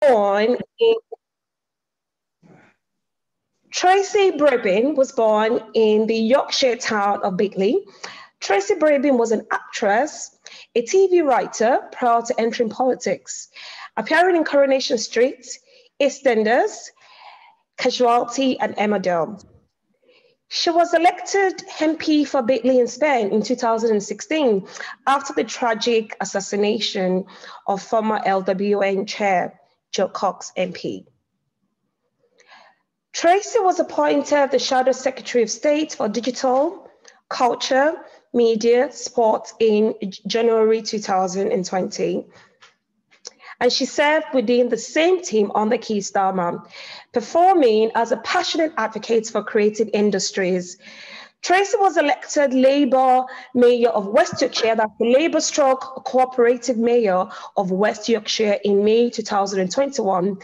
born in Tracy Brabin was born in the Yorkshire town of Batley. Tracy Brabin was an actress, a TV writer prior to entering politics, appearing in Coronation Street, EastEnders, Casualty, and Emmerdale. She was elected MP for Batley in Spen in 2016 after the tragic assassination of former LWN chair Jo Cox MP. Tracy was appointed the Shadow Secretary of State for Digital, Culture, Media, Sport in January 2020. And she served within the same team on the Keir Starmer, performing as a passionate advocate for creative industries. Tracy was elected Labour Mayor of West Yorkshire, that's the Labour stroke cooperative mayor of West Yorkshire in May 2021.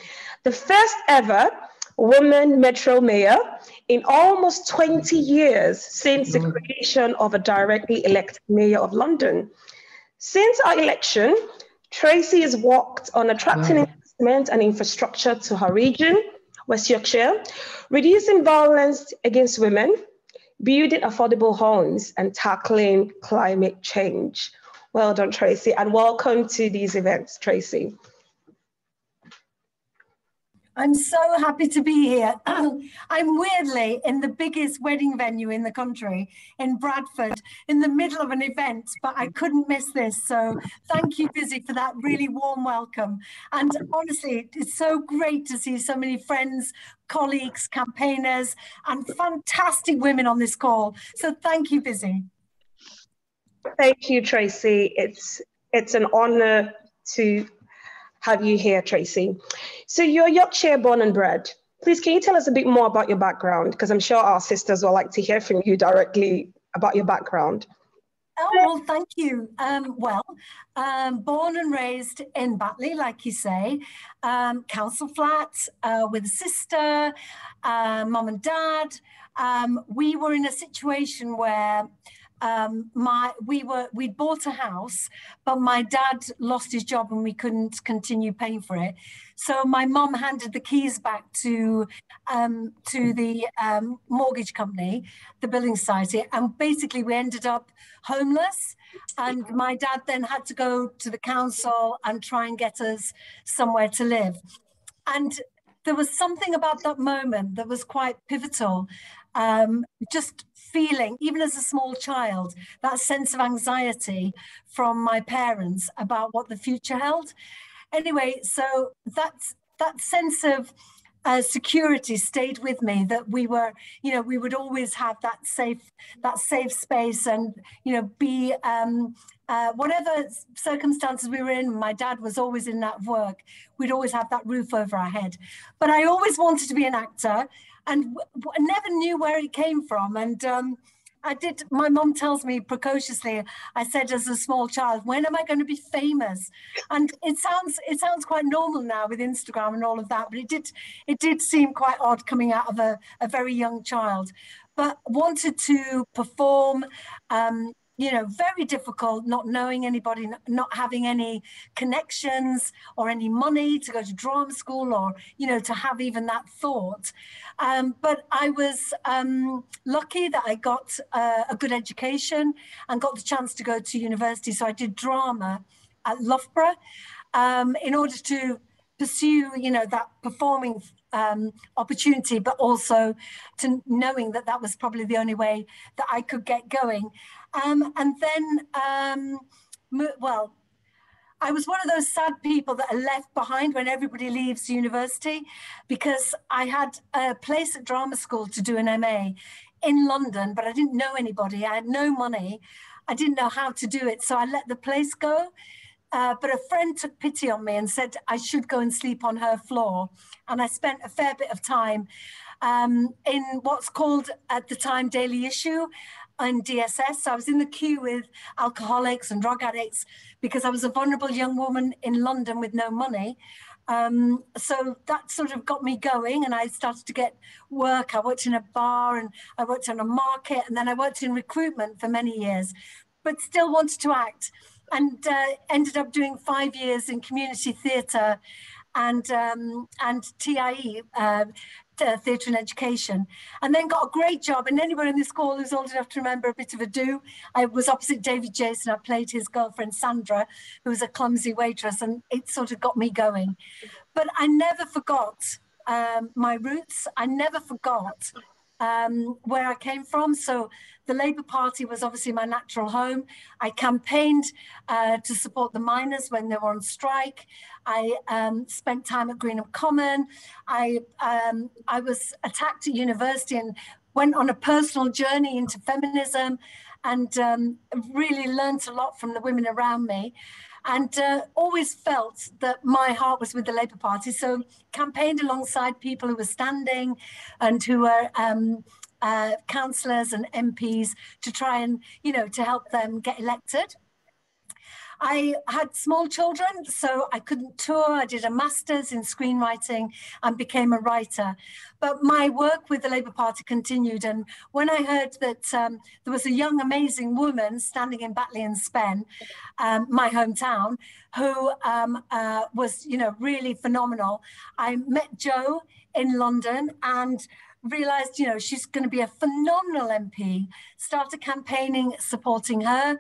The first ever woman metro mayor in almost 20 years since the mm-hmm. creation of a directly elected mayor of London. Since our election, Tracy has worked on attracting mm. investment and infrastructure to her region, West Yorkshire, reducing violence against women, building affordable homes, and tackling climate change. Well done, Tracy, and welcome to these events, Tracy. I'm so happy to be here. I'm weirdly in the biggest wedding venue in the country, in Bradford, in the middle of an event, but I couldn't miss this. So thank you, Bisi, for that really warm welcome. And honestly, it's so great to see so many friends, colleagues, campaigners, and fantastic women on this call. So thank you, Bisi. Thank you, Tracy. It's it's an honor to have you here, Tracy. So you're Yorkshire born and bred. Please, can you tell us a bit more about your background? Because I'm sure our sisters will like to hear from you directly about your background. Oh, well, thank you. Um, well, um, born and raised in Batley, like you say, um, council flat uh, with a sister, uh, mum and dad. Um, we were in a situation where um, my we were we bought a house, but my dad lost his job and we couldn't continue paying for it. So my mom handed the keys back to um, to the um, mortgage company, the building society, and basically we ended up homeless. And my dad then had to go to the council and try and get us somewhere to live. And there was something about that moment that was quite pivotal. Um, just feeling, even as a small child, that sense of anxiety from my parents about what the future held. Anyway, so that's that sense of uh, security stayed with me that we were you know we would always have that safe that safe space and you know be um, uh, whatever circumstances we were in my dad was always in that work we'd always have that roof over our head but i always wanted to be an actor and w- never knew where it came from. And um, I did. My mom tells me precociously. I said as a small child, "When am I going to be famous?" And it sounds it sounds quite normal now with Instagram and all of that, but it did it did seem quite odd coming out of a, a very young child. But wanted to perform. Um, you know, very difficult not knowing anybody, not having any connections or any money to go to drama school or, you know, to have even that thought. Um, but I was um, lucky that I got uh, a good education and got the chance to go to university. So I did drama at Loughborough um, in order to pursue, you know, that performing um, opportunity, but also to knowing that that was probably the only way that I could get going. Um, and then, um, well, I was one of those sad people that are left behind when everybody leaves university because I had a place at drama school to do an MA in London, but I didn't know anybody. I had no money. I didn't know how to do it. So I let the place go. Uh, but a friend took pity on me and said I should go and sleep on her floor. And I spent a fair bit of time um, in what's called at the time Daily Issue in DSS. So I was in the queue with alcoholics and drug addicts because I was a vulnerable young woman in London with no money. Um, so that sort of got me going, and I started to get work. I worked in a bar and I worked on a market, and then I worked in recruitment for many years, but still wanted to act and uh, ended up doing five years in community theatre and um, and TIE. Uh, theatre and education and then got a great job. And anyone in this call who's old enough to remember a bit of a do, i was opposite david jason. I played his girlfriend sandra who was a clumsy waitress and it sort of got me going. But i never forgot um, my roots. I never forgot um, where I came from. So the Labour Party was obviously my natural home. I campaigned uh, to support the miners when they were on strike. I um, spent time at Greenham Common. I, um, I was attacked at university and went on a personal journey into feminism and um, really learned a lot from the women around me and uh, always felt that my heart was with the Labour Party. So campaigned alongside people who were standing and who were um, uh, councillors and MPs to try and, you know, to help them get elected. I had small children, so I couldn't tour. I did a master's in screenwriting and became a writer. But my work with the Labour Party continued. And when I heard that um, there was a young, amazing woman standing in Batley and Spen, um, my hometown, who um, uh, was, you know, really phenomenal, I met Jo in London and realized, you know, she's going to be a phenomenal MP, started campaigning supporting her.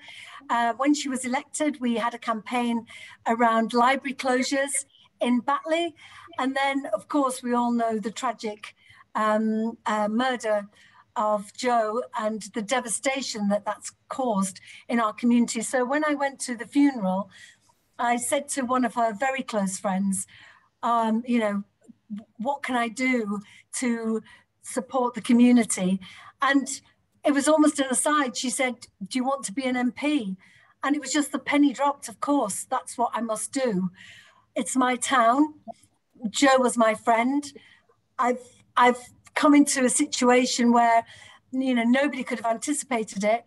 Uh, when she was elected, we had a campaign around library closures in Batley. And then, of course, we all know the tragic um, uh, murder of Jo and the devastation that that's caused in our community. So when I went to the funeral, I said to one of her very close friends, um, you know, what can I do to support the community. And it was almost an aside. She said, Do you want to be an MP? And it was just the penny dropped, of course, that's what I must do. It's my town. Jo was my friend. I've I've come into a situation where you know nobody could have anticipated it.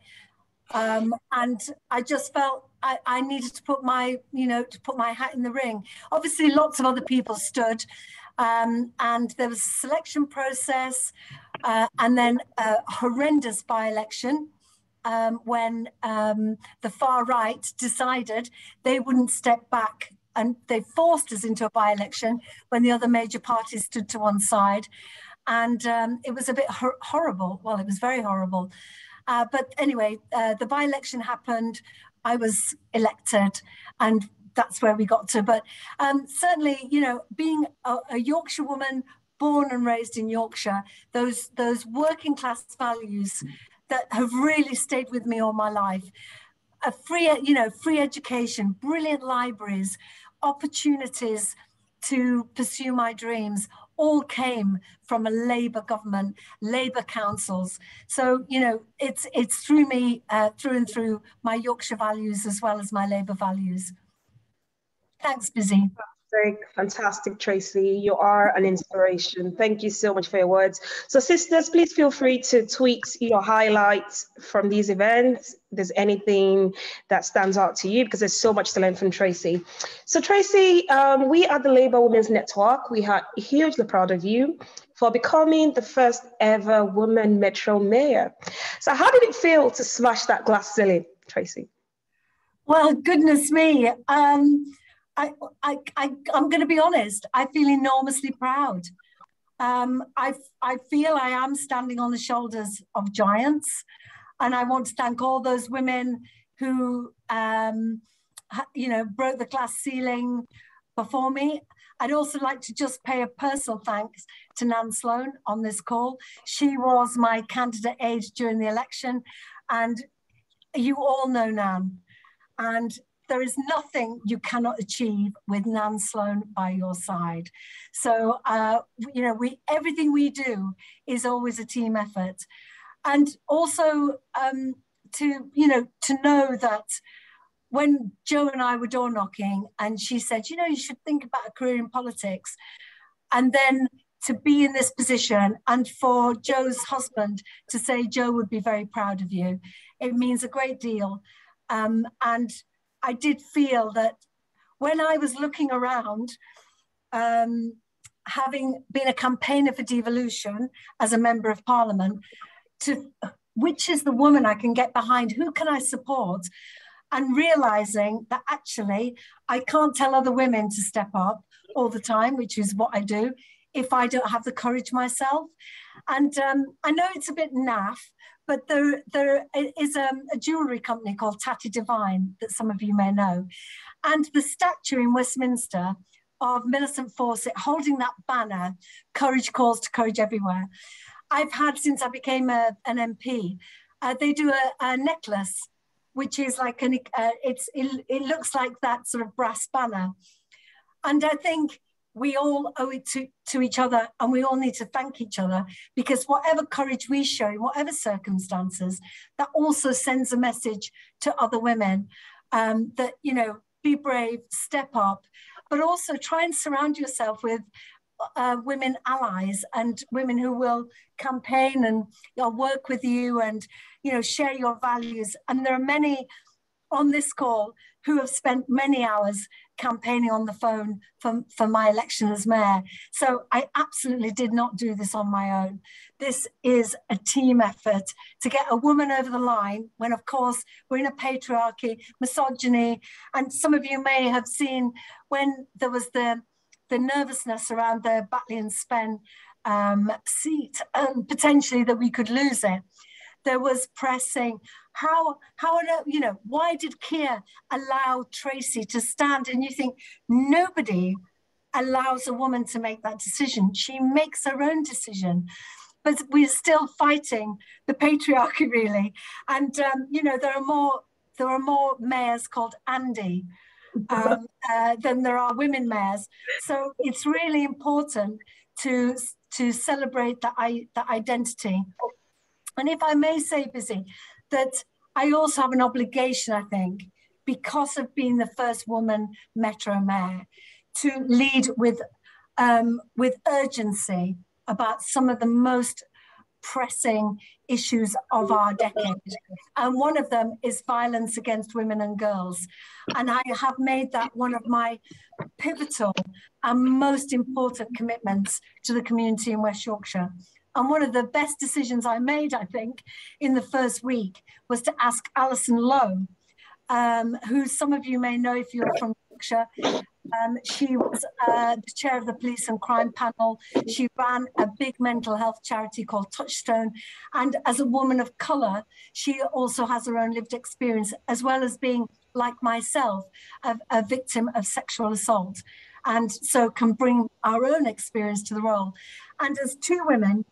Um, and I just felt I, I, needed to put my, you know, to put my hat in the ring. Obviously, lots of other people stood, um, and there was a selection process uh, and then a horrendous by-election um, when um, the far right decided they wouldn't step back and they forced us into a by-election when the other major parties stood to one side. And um, it was a bit hor horrible. Well, it was very horrible. Uh, but anyway, uh, the by-election happened. I was elected and that's where we got to. But um, certainly, you know, being a, a, Yorkshire woman, born and raised in Yorkshire, those those working class values that have really stayed with me all my life. A free, you know, free education, brilliant libraries, opportunities to pursue my dreams all came from a Labour government, Labour councils. So you know, it's it's through me, uh, through and through my Yorkshire values as well as my Labour values. Thanks, Bisi. Fantastic, fantastic, Tracy. You are an inspiration. Thank you so much for your words. So, sisters, please feel free to tweet your highlights from these events. If there's anything that stands out to you, because there's so much to learn from Tracy. So, Tracy, um, we at the Labour Women's Network, we are hugely proud of you for becoming the first ever woman Metro Mayor. So, how did it feel to smash that glass ceiling, Tracy? Well, goodness me. Um, I, I, I, am going to be honest, I feel enormously proud. Um, I, I feel I am standing on the shoulders of giants. And I want to thank all those women who, um, you know, broke the glass ceiling before me. I'd also like to just pay a personal thanks to Nan Sloan on this call. She was my candidate aide during the election, and you all know Nan. And there is nothing you cannot achieve with Nan Sloan by your side. So, uh, you know, we everything we do is always a team effort. And also um, to, you know, to know that when Jo and I were door knocking and she said, you know, you should think about a career in politics. And then to be in this position and for Jo's husband to say, Jo would be very proud of you, it means a great deal. Um, and I did feel that when I was looking around, um, having been a campaigner for devolution as a member of parliament, to which is the woman I can get behind, who can I support? And realizing that actually I can't tell other women to step up. all the time, which is what I do, if I don't have the courage myself. And um, I know it's a bit naff, but there, there is a, a jewellery company called Tatty Divine that some of you may know. And the statue in Westminster of Millicent Fawcett holding that banner, Courage Calls to Courage Everywhere, I've had since I became a, an MP. Uh, they do a, a, necklace, which is like an, uh, it's, it, it looks like that sort of brass banner. And I think we all owe it to, to each other and we all need to thank each other because whatever courage we show in whatever circumstances, that also sends a message to other women um, that, you know, be brave, step up, but also try and surround yourself with uh, women allies and women who will campaign and you know, work with you and you know share your values. And there are many on this call who have spent many hours campaigning on the phone for, for my election as mayor. So I absolutely did not do this on my own. This is a team effort to get a woman over the line when, of course, we're in a patriarchy, misogyny, and some of you may have seen when there was the, the nervousness around the Batley and Spen um, seat and potentially that we could lose it there was press saying, how, how, you know, why did Keir allow Tracy to stand? And you think nobody allows a woman to make that decision. She makes her own decision. But we're still fighting the patriarchy, really. And, um, you know, there are more, there are more mayors called Andy um, uh, than there are women mayors. So it's really important to, to celebrate the, i the identity and if I may say, Bisi, that I also have an obligation, I think, because of being the first woman Metro Mayor, to lead with, um, with urgency about some of the most pressing issues of our decade. And one of them is violence against women and girls. And I have made that one of my pivotal and most important commitments to the community in West Yorkshire. And one of the best decisions I made, I think, in the first week was to ask Alison Lowe, um, who some of you may know if you're from Yorkshire. Um, she was uh, the chair of the police and crime panel. She ran a big mental health charity called Touchstone. And as a woman of colour, she also has her own lived experience, as well as being, like myself, a, a victim of sexual assault. And so can bring our own experience to the role. And as two women,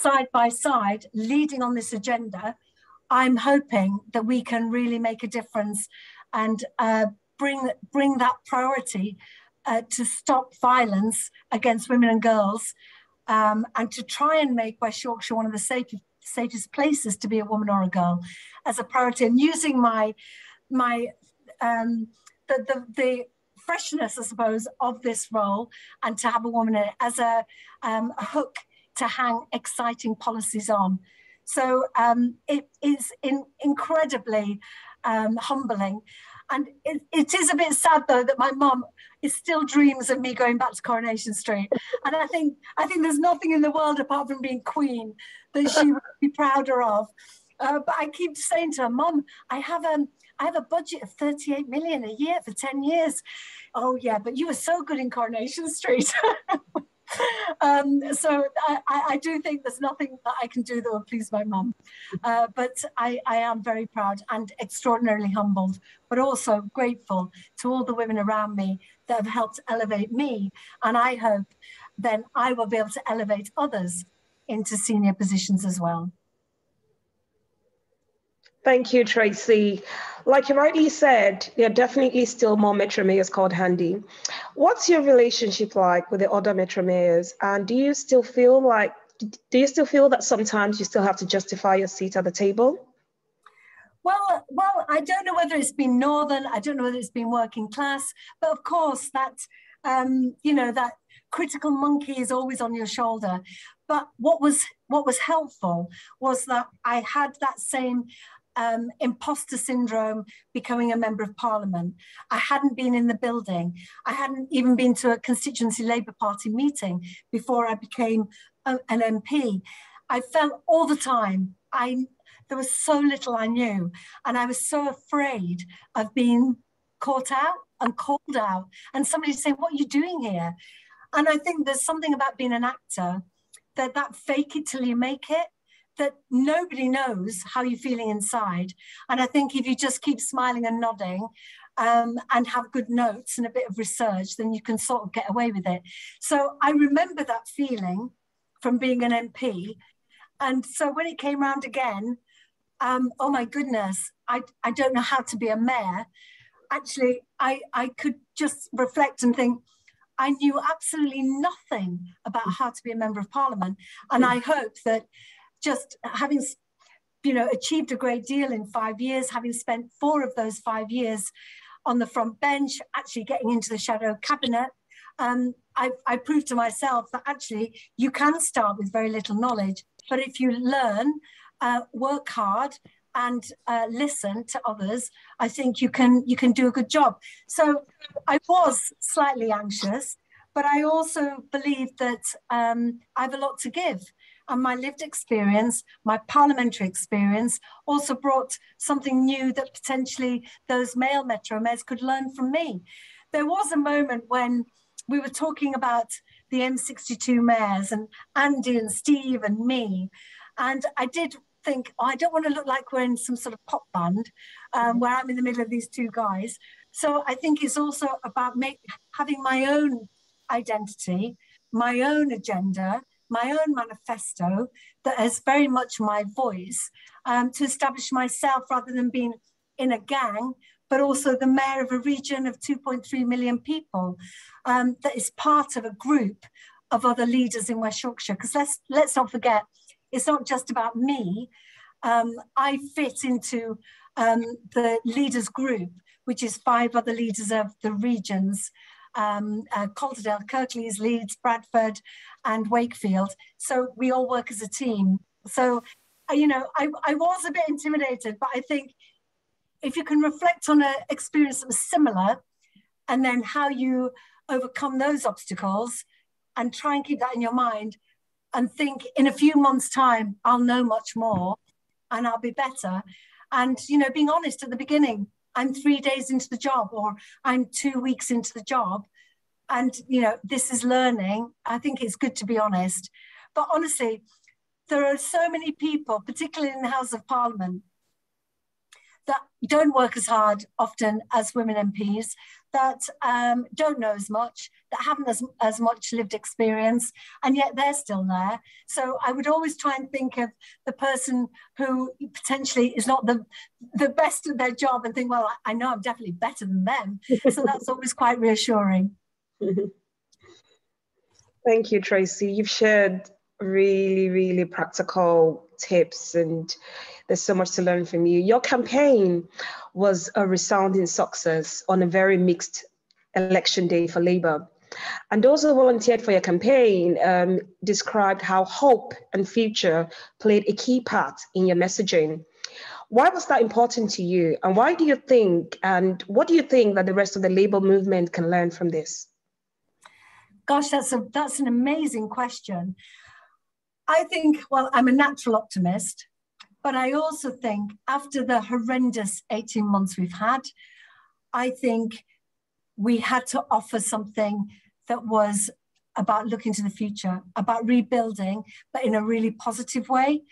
side by side leading on this agenda, I'm hoping that we can really make a difference and uh, bring, bring that priority uh, to stop violence against women and girls um, and to try and make West Yorkshire one of the safest, safest places to be a woman or a girl as a priority. And using my, my um, the, the, the freshness, I suppose, of this role and to have a woman in it as a, um, a hook to hang exciting policies on. So um, it is in, incredibly um, humbling. And it, it is a bit sad though that my mum is still dreams of me going back to Coronation Street. And I think I think there's nothing in the world apart from being queen that she would be prouder of. Uh, but I keep saying to her, Mum, I have a, I have a budget of 38 million a year for 10 years. Oh yeah, but you were so good in Coronation Street. um, so I, I, do think there's nothing that I can do that will please my mum. Uh, but I, I am very proud and extraordinarily humbled, but also grateful to all the women around me that have helped elevate me. And I hope then I will be able to elevate others into senior positions as well. Thank you, Tracy. Like you rightly said, there are definitely still more Metro mayors called Andy. What's your relationship like with the other Metro mayors? And do you still feel like, do you still feel that sometimes you still have to justify your seat at the table? Well, well, I don't know whether it's been northern. I don't know whether it's been working class, but of course that um, you know that critical monkey is always on your shoulder. But what was what was helpful was that I had that same um, imposter syndrome becoming a member of parliament. I hadn't been in the building. I hadn't even been to a constituency Labour Party meeting before I became a, an MP. I felt all the time, I, there was so little I knew. And I was so afraid of being caught out and called out and somebody saying, what are you doing here? And I think there's something about being an actor that that fake it till you make it, that nobody knows how you're feeling inside. And I think if you just keep smiling and nodding um, and have good notes and a bit of research, then you can sort of get away with it. So I remember that feeling from being an MP. And so when it came around again, um, oh my goodness, I, I don't know how to be a mayor. Actually, I, I could just reflect and think, I knew absolutely nothing about how to be a member of parliament. And I hope that just having you know, achieved a great deal in five years, having spent four of those five years on the front bench, actually getting into the shadow cabinet, um, I, I proved to myself that actually you can start with very little knowledge, but if you learn, uh, work hard, and uh, listen to others, I think you can you can do a good job. So I was slightly anxious, but I also believe that um, I have a lot to give. And my lived experience, my parliamentary experience, also brought something new that potentially those male metro mayors could learn from me. There was a moment when we were talking about the M62 mayors and Andy and Steve and me. And I did think, oh, I don't want to look like we're in some sort of pop band um, where I'm in the middle of these two guys. So I think it's also about make, having my own identity, my own agenda, my own manifesto that has very much my voice um, to establish myself rather than being in a gang, but also the mayor of a region of 2.3 million people um, that is part of a group of other leaders in West Yorkshire. Because let's, let's not forget, it's not just about me. Um, I fit into um, the leaders group, which is five other leaders of the regions, um, uh, Calderdale, Kirklees, Leeds, Bradford, and Wakefield. So we all work as a team. So, uh, you know, I, I was a bit intimidated, but I think if you can reflect on an experience that was similar and then how you overcome those obstacles and try and keep that in your mind, and think in a few months' time, I'll know much more and I'll be better. And, you know, being honest at the beginning, I'm three days into the job or I'm two weeks into the job. And, you know, this is learning. I think it's good to be honest. But honestly, there are so many people, particularly in the House of Parliament, that don't work as hard often as women MPs, that um, don't know as much, that haven't as, as much lived experience, and yet they're still there. So I would always try and think of the person who potentially is not the, the best at their job and think, well, I, I know I'm definitely better than them. so that's always quite reassuring. Thank you, Tracy. You've shared really, really practical tips and there's so much to learn from you. Your campaign was a resounding success on a very mixed election day for Labour. And those who volunteered for your campaign um, described how hope and future played a key part in your messaging. Why was that important to you? And why do you think, and what do you think that the rest of the Labour movement can learn from this? Gosh, that's, a, that's an amazing question. I think, well, I'm a natural optimist. But I also think after the horrendous 18 months we've had, I think we had to offer something that was about looking to the future, about rebuilding, but in a really positive way.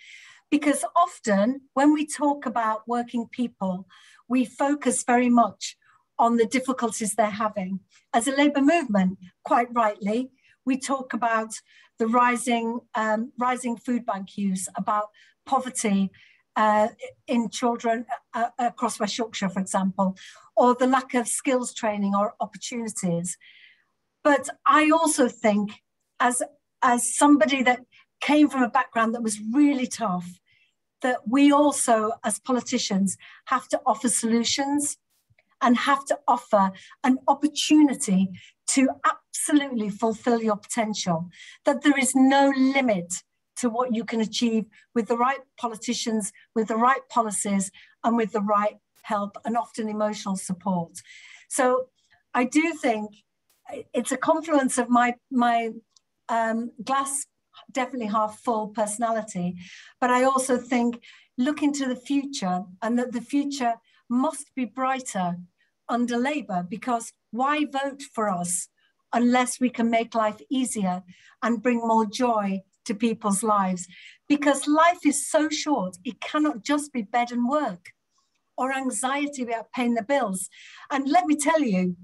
Because often when we talk about working people, we focus very much on the difficulties they're having. As a labour movement, quite rightly, we talk about the rising, um, rising food bank use, about poverty uh, in children uh, uh, across West Yorkshire, for example, or the lack of skills training or opportunities. But I also think, as, as somebody that came from a background that was really tough, that we also, as politicians, have to offer solutions and have to offer an opportunity to absolutely fulfill your potential, that there is no limit to what you can achieve with the right politicians, with the right policies, and with the right help and often emotional support. So I do think it's a confluence of my my um, glass definitely half full personality, but I also think look into the future and that the future must be brighter under Labour because why vote for us unless we can make life easier and bring more joy to people's lives? Because life is so short, it cannot just be bed and work or anxiety about paying the bills. And let me tell you,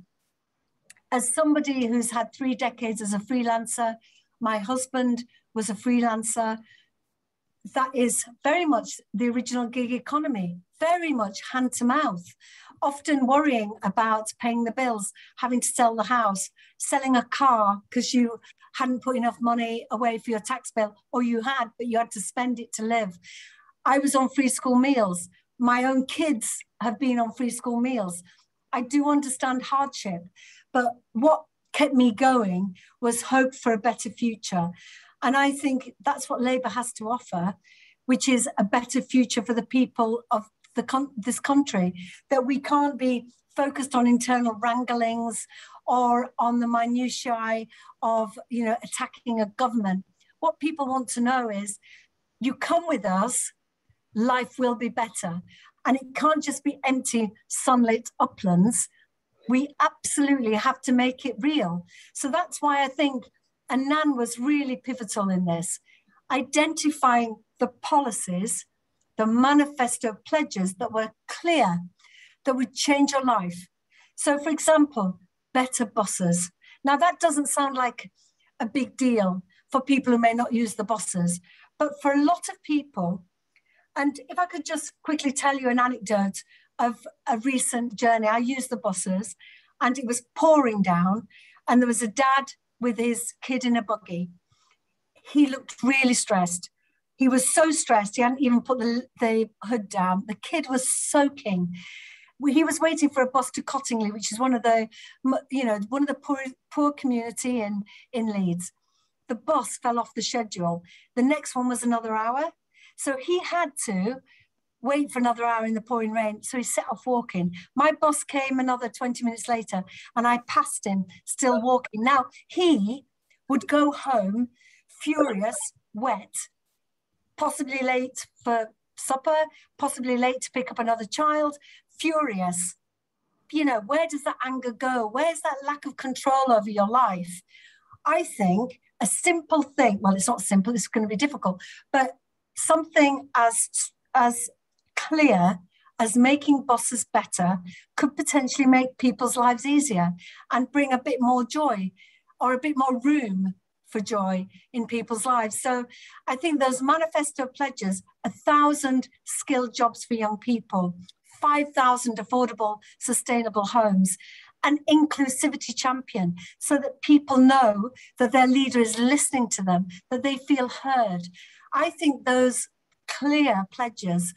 as somebody who's had three decades as a freelancer, my husband was a freelancer. That is very much the original gig economy, very much hand to mouth, often worrying about paying the bills, having to sell the house, selling a car because you hadn't put enough money away for your tax bill, or you had, but you had to spend it to live. I was on free school meals. My own kids have been on free school meals. I do understand hardship, but what kept me going was hope for a better future. And I think that's what Labour has to offer, which is a better future for the people of the con- this country, that we can't be focused on internal wranglings or on the minutiae of you know attacking a government. What people want to know is you come with us, life will be better. And it can't just be empty sunlit uplands we absolutely have to make it real. So that's why I think Annan was really pivotal in this, identifying the policies, the manifesto pledges that were clear, that would change your life. So, for example, better buses. Now, that doesn't sound like a big deal for people who may not use the buses, but for a lot of people, and if I could just quickly tell you an anecdote of a recent journey. I used the buses and it was pouring down, and there was a dad with his kid in a buggy. He looked really stressed. He was so stressed, he hadn't even put the, the hood down. The kid was soaking. He was waiting for a bus to Cottingley, which is one of the, you know, one of the poor, poor community in, in Leeds. The bus fell off the schedule. The next one was another hour. So he had to wait for another hour in the pouring rain. So he set off walking. My boss came another 20 minutes later and I passed him still walking. Now he would go home furious, wet, possibly late for supper, possibly late to pick up another child, furious. You know, where does that anger go? Where's that lack of control over your life? I think a simple thing, well, it's not simple, it's going to be difficult, but something as as clear as making bosses better could potentially make people's lives easier and bring a bit more joy or a bit more room for joy in people's lives. So I think those manifesto pledges, a thousand skilled jobs for young people, 5,000 affordable, sustainable homes, an inclusivity champion so that people know that their leader is listening to them, that they feel heard. I think those clear pledges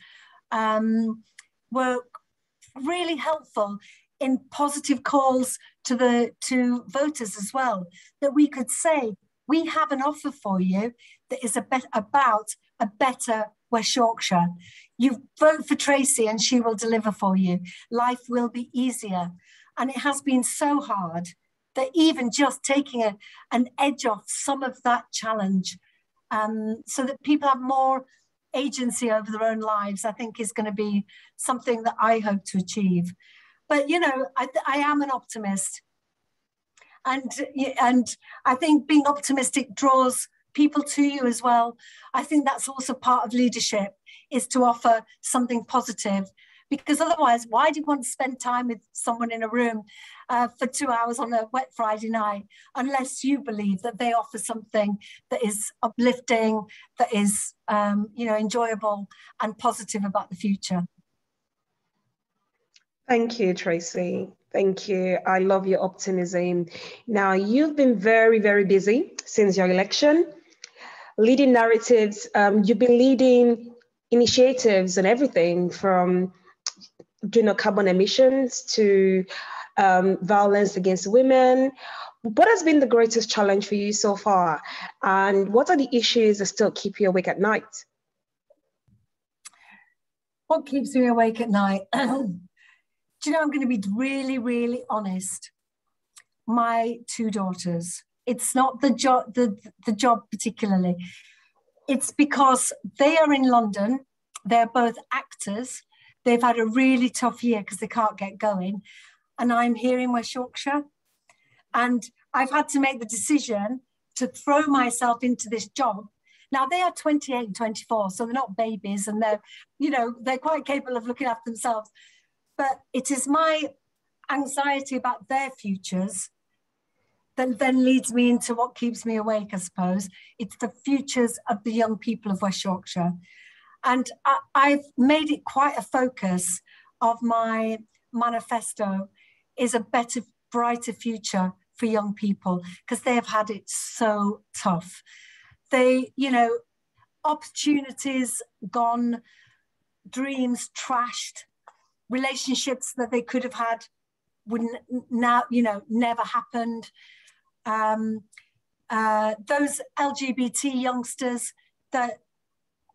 um, were really helpful in positive calls to the to voters as well that we could say we have an offer for you that is a bet about a better West Yorkshire. You vote for Tracy and she will deliver for you. Life will be easier. And it has been so hard that even just taking a, an edge off some of that challenge um, so that people have more agency over their own lives, I think is going to be something that I hope to achieve. But, you know, I, I am an optimist. And, and I think being optimistic draws people to you as well. I think that's also part of leadership is to offer something positive because otherwise, why do you want to spend time with someone in a room uh, for two hours on a wet Friday night unless you believe that they offer something that is uplifting, that is, um, you know, enjoyable and positive about the future? Thank you, Tracy. Thank you. I love your optimism. Now, you've been very, very busy since your election, leading narratives. Um, you've been leading initiatives and everything from you know, carbon emissions to um, violence against women. What has been the greatest challenge for you so far? And what are the issues that still keep you awake at night? What keeps me awake at night? Do you know, I'm going to be really, really honest. My two daughters, it's not the job, the, the job particularly. It's because they are in London. They're both actors They've had a really tough year because they can't get going. and I'm here in West Yorkshire. And I've had to make the decision to throw myself into this job. Now they are 28 and 24, so they're not babies and they're, you know, they're quite capable of looking after themselves. But it is my anxiety about their futures that then leads me into what keeps me awake, I suppose. It's the futures of the young people of West Yorkshire. And I, have made it quite a focus of my manifesto is a better, brighter future for young people because they have had it so tough. They, you know, opportunities gone, dreams trashed, relationships that they could have had wouldn't now, you know, never happened. Um, uh, those LGBT youngsters that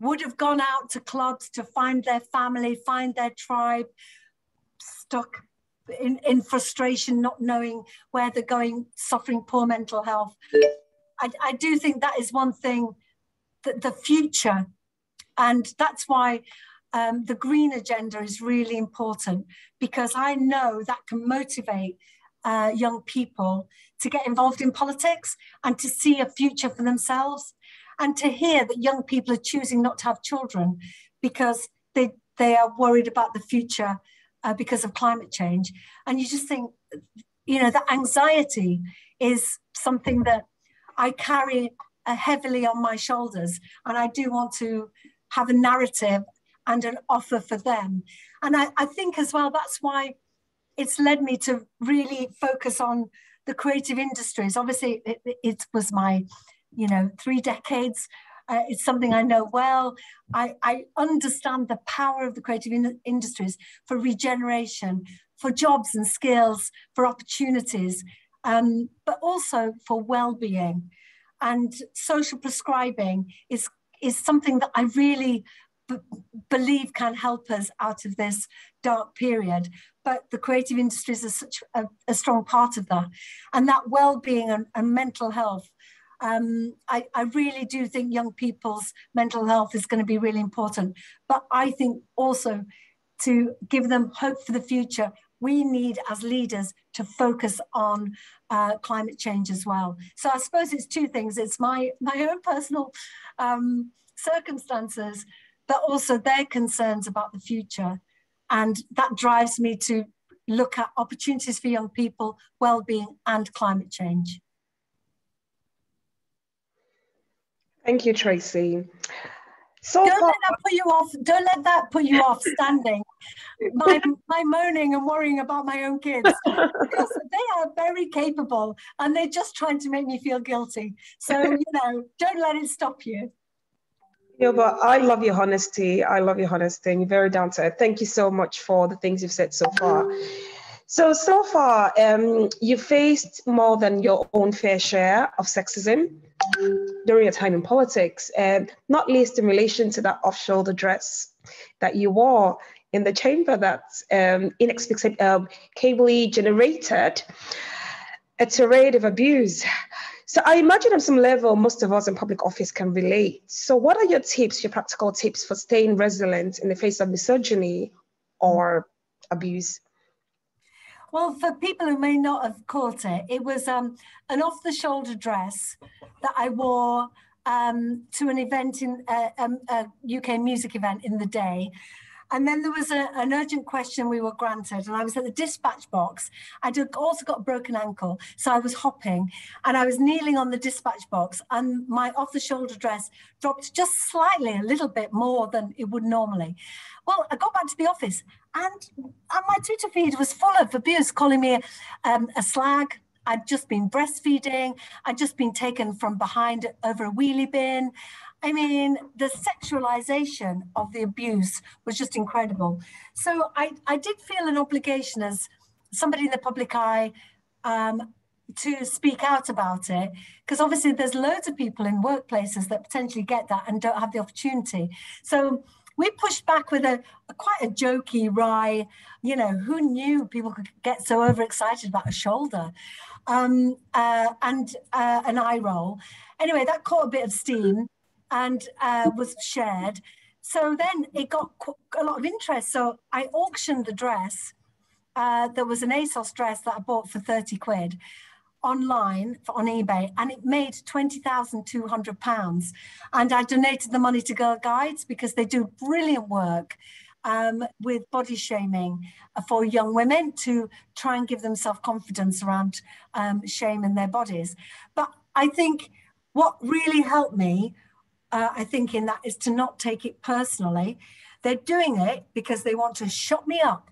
would have gone out to clubs to find their family, find their tribe, stuck in, in frustration, not knowing where they're going, suffering poor mental health. I, I do think that is one thing that the future, and that's why um, the green agenda is really important because I know that can motivate uh, young people to get involved in politics and to see a future for themselves and to hear that young people are choosing not to have children because they, they are worried about the future uh, because of climate change. And you just think, you know, the anxiety is something that I carry uh, heavily on my shoulders. And I do want to have a narrative and an offer for them. And I, I think as well, that's why it's led me to really focus on the creative industries. Obviously, it, it was my you know, three decades. Uh, it's something I know well. I, I understand the power of the creative in industries for regeneration, for jobs and skills, for opportunities, um, but also for well-being. And social prescribing is, is something that I really believe can help us out of this dark period. But the creative industries are such a, a strong part of that. And that well-being and, and mental health um, I, I, really do think young people's mental health is going to be really important. But I think also to give them hope for the future, we need as leaders to focus on uh, climate change as well. So I suppose it's two things. It's my, my own personal um, circumstances, but also their concerns about the future. And that drives me to look at opportunities for young people, well-being and climate change. Thank you, Tracy. So don't far- let that put you off. Don't let that put you off standing. My, my moaning and worrying about my own kids because they are very capable and they're just trying to make me feel guilty. So you know, don't let it stop you. Yeah, but I love your honesty. I love your honesty. And you're very down to earth. Thank you so much for the things you've said so far. So, so far, um, you faced more than your own fair share of sexism during your time in politics, and not least in relation to that off-shoulder dress that you wore in the chamber that um, inexplicably um, generated a tirade of abuse. So I imagine on some level, most of us in public office can relate. So what are your tips, your practical tips for staying resilient in the face of misogyny or abuse? Well, for people who may not have caught it, it was um, an off the shoulder dress that I wore um, to an event in uh, um, a UK music event in the day. And then there was a, an urgent question we were granted, and I was at the dispatch box. I'd also got a broken ankle, so I was hopping and I was kneeling on the dispatch box, and my off the shoulder dress dropped just slightly, a little bit more than it would normally. Well, I got back to the office and, and my Twitter feed was full of abuse, calling me um, a slag. I'd just been breastfeeding. I'd just been taken from behind over a wheelie bin. I mean, the sexualization of the abuse was just incredible. So I, I did feel an obligation as somebody in the public eye um, to speak out about it because obviously there's loads of people in workplaces that potentially get that and don't have the opportunity. So we pushed back with a, a, quite a jokey, wry, you know, who knew people could get so overexcited about a shoulder um, uh, and uh, an eye roll. Anyway, that caught a bit of steam and uh, was shared. So then it got a lot of interest. So I auctioned the dress uh, there was an ASOS dress that I bought for 30 quid online on eBay and it made £20,200. And I donated the money to Girl Guides because they do brilliant work um, with body shaming for young women to try and give them self confidence around um, shame in their bodies. But I think what really helped me, uh, I think, in that is to not take it personally. They're doing it because they want to shut me up.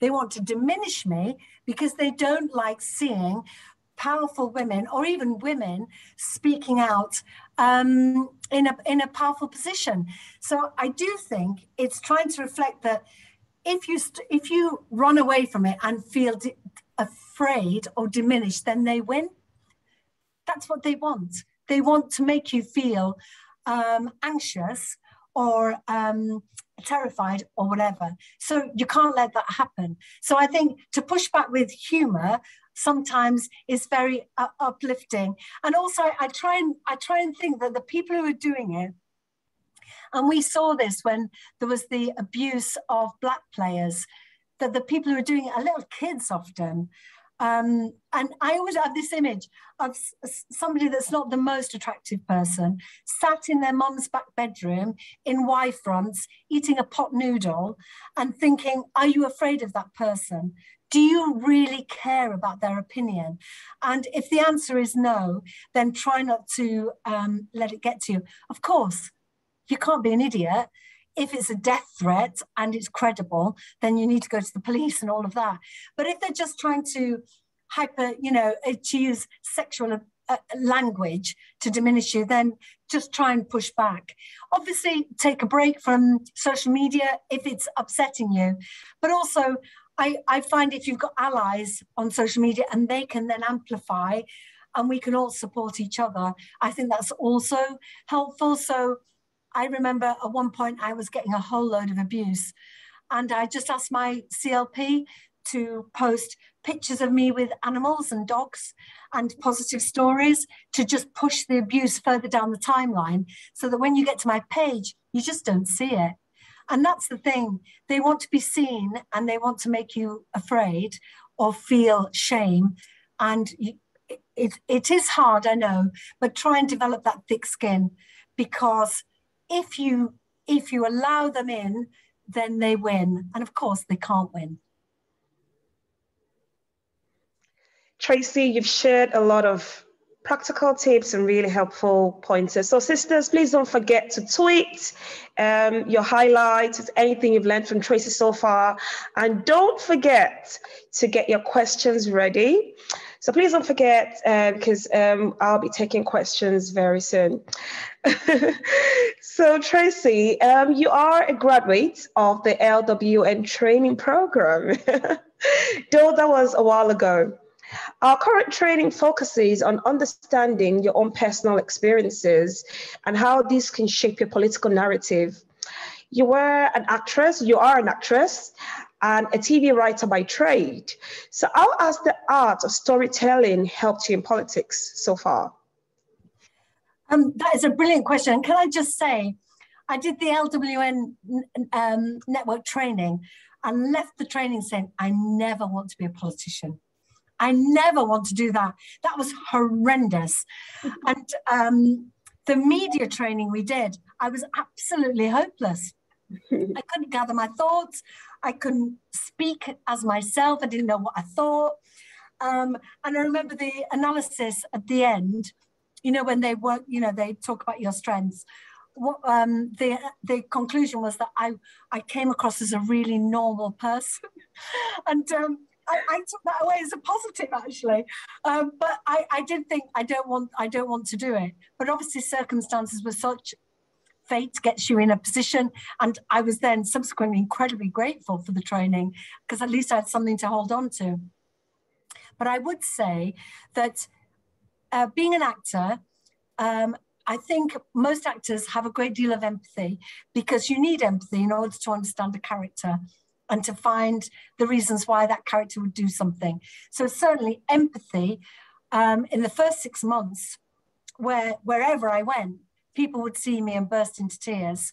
They want to diminish me because they don't like seeing powerful women or even women speaking out um, in a in a powerful position. So I do think it's trying to reflect that if you if you run away from it and feel afraid or diminished, then they win. That's what they want. They want to make you feel um, anxious or um, terrified or whatever. So you can't let that happen. So I think to push back with humor sometimes is very uh, uplifting. And also, I try and I try and think that the people who are doing it, and we saw this when there was the abuse of black players, that the people who are doing it are little kids often. Um, and I always have this image of somebody that's not the most attractive person, sat in their mum's back bedroom in Y fronts, eating a pot noodle, and thinking, Are you afraid of that person? Do you really care about their opinion? And if the answer is no, then try not to um, let it get to you. Of course, you can't be an idiot. If it's a death threat and it's credible, then you need to go to the police and all of that. But if they're just trying to hyper, you know, to use sexual uh, language to diminish you, then just try and push back. Obviously, take a break from social media if it's upsetting you, but also I, I find if you've got allies on social media and they can then amplify and we can all support each other, I think that's also helpful. So I remember at one point I was getting a whole load of abuse and I just asked my CLP to post pictures of me with animals and dogs and positive stories to just push the abuse further down the timeline so that when you get to my page, you just don't see it. And that's the thing. They want to be seen and they want to make you afraid or feel shame. And it, it is hard, I know, but try and develop that thick skin because if you if you allow them in, then they win. And of course, they can't win. Tracy, you've shared a lot of practical tips and really helpful pointers. So sisters, please don't forget to tweet um, your highlights, anything you've learned from Tracy so far. And don't forget to get your questions ready. So please don't forget uh, because um, I'll be taking questions very soon. so Tracy, um, you are a graduate of the LWN training program. Though that was a while ago. Our current training focuses on understanding your own personal experiences and how these can shape your political narrative. You were an actress, you are an actress, and a TV writer by trade. So, how has the art of storytelling helped you in politics so far? Um, that is a brilliant question. Can I just say, I did the LWN um, network training and left the training saying, I never want to be a politician. I never want to do that. That was horrendous. and um, the media training we did, I was absolutely hopeless. I couldn't gather my thoughts. I couldn't speak as myself. I didn't know what I thought. Um, and I remember the analysis at the end, you know, when they work, you know, they talk about your strengths. What, um, the the conclusion was that I I came across as a really normal person, and um, I, I, took that away as a positive actually. Um, but I, I did think I don't want I don't want to do it. But obviously circumstances were such fate gets you in a position. And I was then subsequently incredibly grateful for the training because at least I had something to hold on to. But I would say that uh, being an actor um, I think most actors have a great deal of empathy because you need empathy in order to understand a character and to find the reasons why that character would do something. So certainly empathy um, in the first six months, where wherever I went, people would see me and burst into tears.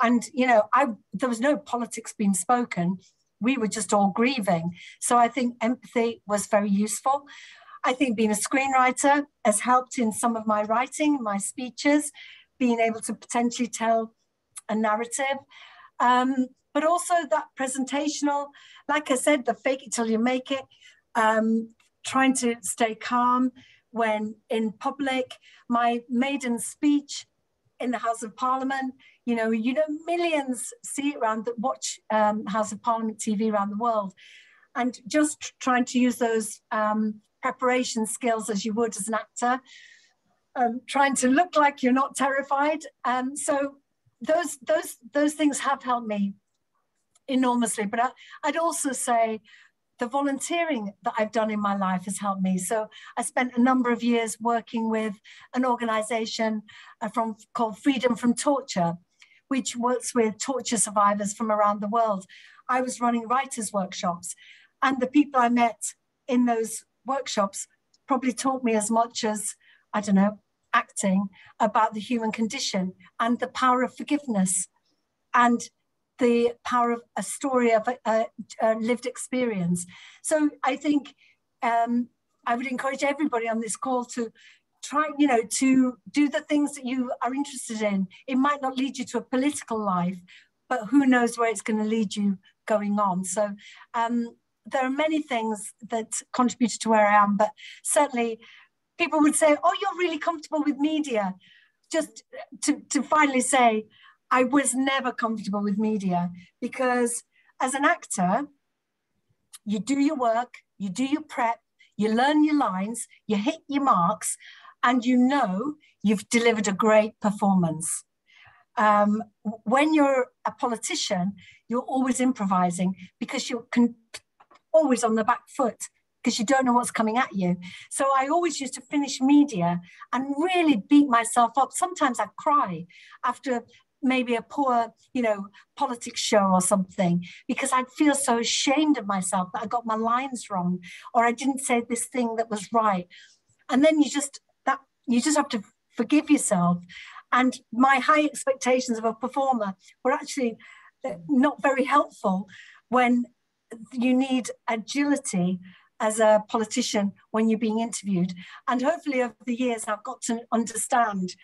And you know, I there was no politics being spoken. we were just all grieving. So I think empathy was very useful. I think being a screenwriter has helped in some of my writing, my speeches, being able to potentially tell a narrative. Um, but also that presentational, like I said, the fake it till you make it, um, trying to stay calm when in public, my maiden speech in the House of Parliament, you know, you know, millions see it around that watch um, House of Parliament TV around the world. And just trying to use those um, preparation skills as you would as an actor, um, trying to look like you're not terrified. Um, so those, those, those things have helped me enormously. But I, I'd also say the volunteering that I've done in my life has helped me. So I spent a number of years working with an organization uh, from called Freedom from Torture, which works with torture survivors from around the world. I was running writers' workshops, and the people I met in those workshops probably taught me as much as, I don't know, acting about the human condition and the power of forgiveness and the power of a story of a, a, a lived experience. So I think um, I would encourage everybody on this call to try, you know, to do the things that you are interested in. It might not lead you to a political life, but who knows where it's going to lead you going on. So um, there are many things that contributed to where I am, but certainly people would say, oh, you're really comfortable with media. Just to, to finally say, I was never comfortable with media because as an actor, you do your work, you do your prep, you learn your lines, you hit your marks, and you know you've delivered a great performance. Um, when you're a politician, you're always improvising because you're con- always on the back foot because you don't know what's coming at you. So I always used to finish media and really beat myself up. Sometimes I'd cry after maybe a poor, you know, politics show or something, because I'd feel so ashamed of myself that I got my lines wrong or I didn't say this thing that was right. And then you just that you just have to forgive yourself. And my high expectations of a performer were actually uh, not very helpful when you need agility as a politician when you're being interviewed. And hopefully, over the years, I've got to understand